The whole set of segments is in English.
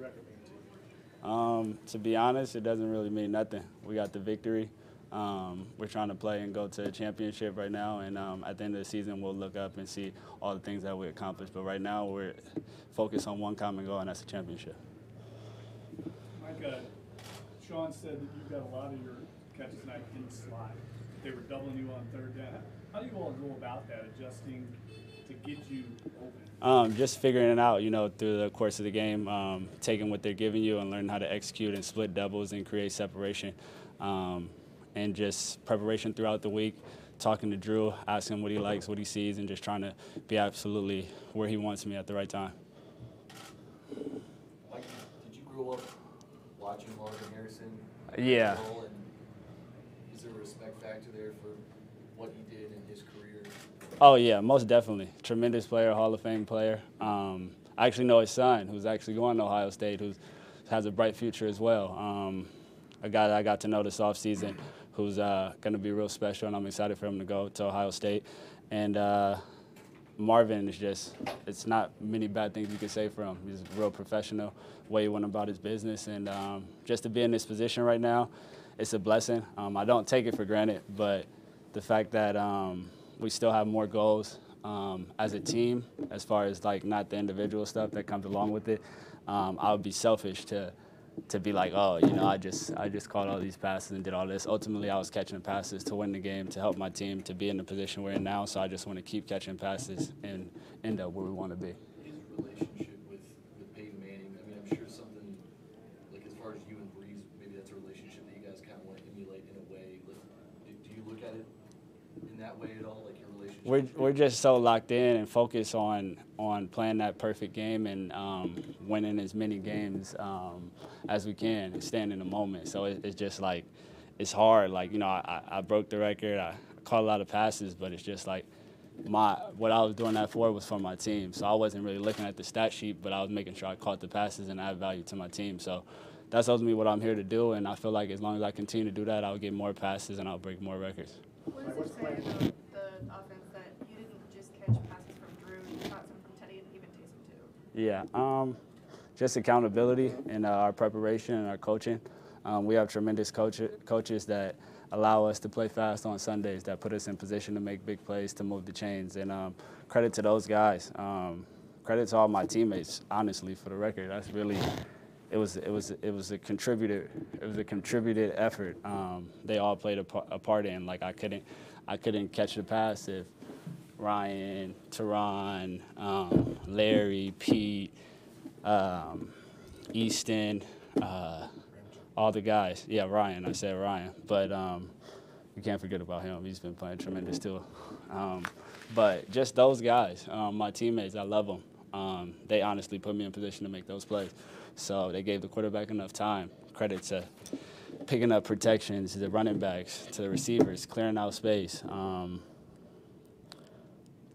record mean to you? Um, to be honest, it doesn't really mean nothing. We got the victory. Um, we're trying to play and go to a championship right now, and um, at the end of the season, we'll look up and see all the things that we accomplished. But right now, we're focused on one common goal, and that's a championship. Mike, uh, Sean said that you got a lot of your catches tonight in the slot. They were doubling you on third down. How do you all go about that, adjusting to get you open? Um, just figuring it out, you know, through the course of the game, um, taking what they're giving you and learning how to execute and split doubles and create separation. Um, and just preparation throughout the week, talking to Drew, asking him what he likes, what he sees, and just trying to be absolutely where he wants me at the right time. Mike, did you grow up watching Marvin Harrison? Yeah. and Is there a respect factor there for what he did in his career? Oh yeah, most definitely. Tremendous player, Hall of Fame player. Um, I actually know his son, who's actually going to Ohio State, who has a bright future as well. Um, a guy that I got to know this offseason who's uh, going to be real special, and I'm excited for him to go to Ohio State. And uh, Marvin is just, it's not many bad things you can say for him. He's a real professional, way he went about his business. And um, just to be in this position right now, it's a blessing. Um, I don't take it for granted, but the fact that um, we still have more goals um, as a team, as far as like not the individual stuff that comes along with it, um, I would be selfish to to be like, oh, you know, I just I just caught all these passes and did all this. Ultimately, I was catching passes to win the game, to help my team, to be in the position we're in now. So I just want to keep catching passes and end up where we want to be. His relationship with, with Peyton Manning, I mean, I'm sure something, like as far as you and Brees, maybe that's a relationship that you guys kind of want to emulate in a way. Like, do, do you look at it in that way at all, like your relationship? We're, we're just so locked in and focused on on playing that perfect game and um, winning as many games um, as we can and staying in the moment. So it, it's just like it's hard. Like you know, I, I broke the record. I caught a lot of passes, but it's just like my what I was doing that for was for my team. So I wasn't really looking at the stat sheet, but I was making sure I caught the passes and add value to my team. So that's ultimately what I'm here to do. And I feel like as long as I continue to do that, I'll get more passes and I'll break more records. What does it say about the offense that you didn't just catch passes from Drew, you caught some from Teddy and even Taysom too? Yeah, um, just accountability and uh, our preparation and our coaching. Um, we have tremendous coach- coaches that allow us to play fast on Sundays, that put us in position to make big plays, to move the chains. And um, credit to those guys. Um, credit to all my teammates, honestly, for the record. That's really, it was, it was, it was a contributed, it was a contributed effort. Um, they all played a, par- a part in. Like I couldn't, I couldn't catch the pass if Ryan, Terron, um, Larry, Peat, um, Easton, uh, all the guys. Yeah, Ryan. I said Ryan, but um, you can't forget about him. He's been playing tremendous too. Um, but just those guys, um, my teammates, I love them. Um, they honestly put me in position to make those plays. So they gave the quarterback enough time. Credit to picking up protections, the running backs, to the receivers, clearing out space. Um,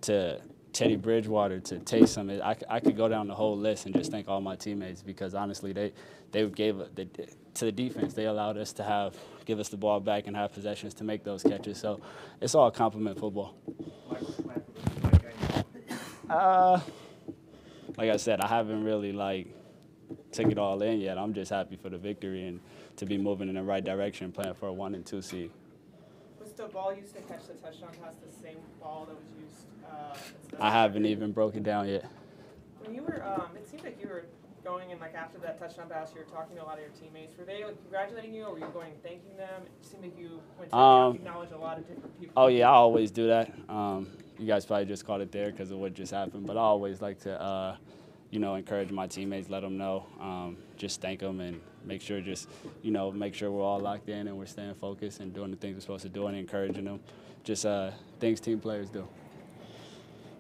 to Teddy Bridgewater, to Taysom, it- I could go down the whole list and just thank all my teammates because honestly, they they gave they, to the defense. They allowed us to have give us the ball back and have possessions to make those catches. So it's all compliment football. I- Uh, like I said, I haven't really like took it all in yet. I'm just happy for the victory and to be moving in the right direction, playing for a one and two seed. Was the ball used to catch the touchdown pass the same ball that was used? Uh, I haven't even broke it down yet. When you were, um, it seemed like you were going in like after that touchdown pass, you were talking to a lot of your teammates. Were they like congratulating you, or were you going and thanking them? It seemed like you went to Um, acknowledge a lot of different people. Oh yeah, I always do that. Um, you guys probably just caught it there because of what just happened, but I always like to, uh, you know, encourage my teammates, let them know, um, just thank them, and make sure just, you know, make sure we're all locked in and we're staying focused and doing the things we're supposed to do and encouraging them. Just uh, things team players do.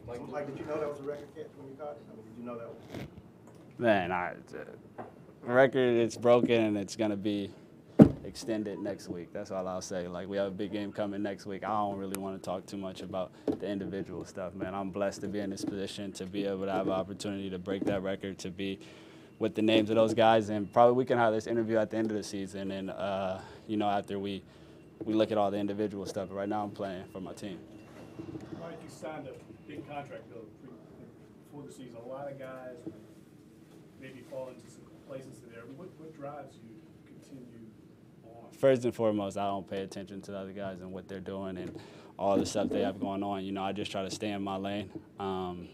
Mike, Mike, did you know that was a record catch when you caught it? I mean, did you know that was? Man, I, uh, record it's broken and it's gonna be extended next week. That's all I'll say. Like we have a big game coming next week. I don't really want to talk too much about the individual stuff, man. I'm blessed to be in this position to be able to have an opportunity to break that record, to be with the names of those guys, and probably we can have this interview at the end of the season, and uh, you know after we we look at all the individual stuff. But right now I'm playing for my team. Mike, you signed a big contract pre- before the season. A lot of guys maybe fall into some complacency there. What, what drives you to continue on? First and foremost, I don't pay attention to the other guys and what they're doing and all the stuff they have going on. You know, I just try to stay in my lane. Um,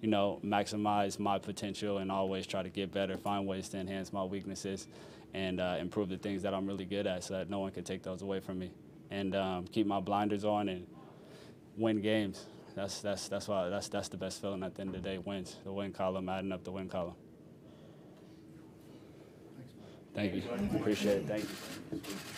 you know, maximize my potential and always try to get better, find ways to enhance my weaknesses, and uh, improve the things that I'm really good at, so that no one can take those away from me. And um, keep my blinders on and win games. That's that's that's why that's that's the best feeling at the end of the day. Wins the win column, adding up the win column. Thank you. Appreciate it. Thank you.